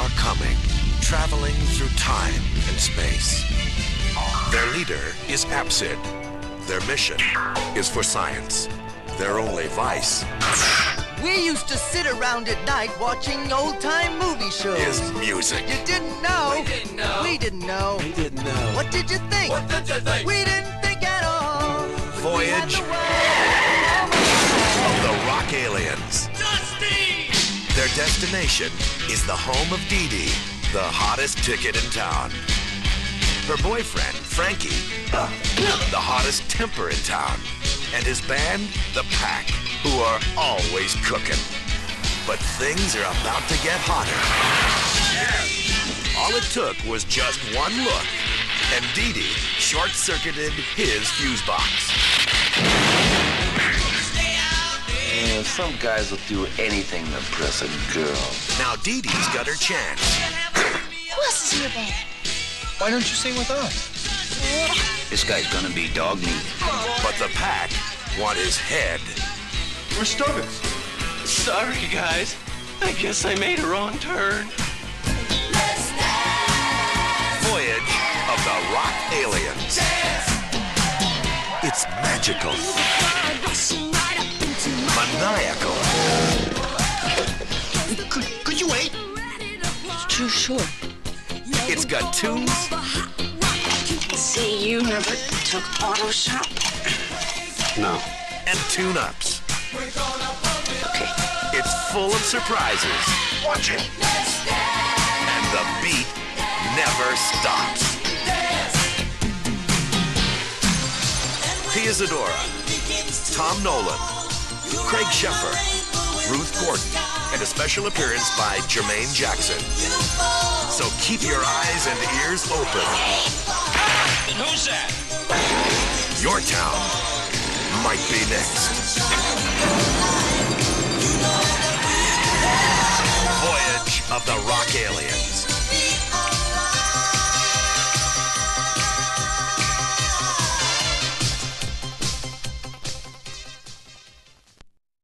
are coming, traveling through time and space. Their leader is Apsid. Their mission is for science. Their only vice We used to sit around at night watching old-time movie shows. is music. You didn't know. We didn't know. We didn't know. We didn't know. What did you think? What did you think? We didn't think at all. Voyage We the of the Rock Aliens. Destination is the home of Dee Dee, the hottest ticket in town. Her boyfriend, Frankie, the hottest temper in town. And his band, The Pack, who are always cooking. But things are about to get hotter. All it took was just one look, and Dee Dee short-circuited his fuse box. Yeah, some guys will do anything to impress a girl. Now Dee Dee's got her chance. Who else is in your band? Why don't you sing with us? This guy's gonna be dog meat. But the pack want his head. We're Stubbins. Sorry, guys. I guess I made a wrong turn. Voyage of the Rock Aliens. It's magical, It's too short. it's got tunes See, you never took auto shop. No. and tune-ups. Okay. It's full of surprises. Watch it. And the beat never stops. Pia Zadora, Tom Nolan, Craig Sheffer, Ruth Gordon, and a special appearance by Jermaine Jackson. So keep your eyes and ears open. And who's that? Your town might be next. Voyage of the Rock Aliens.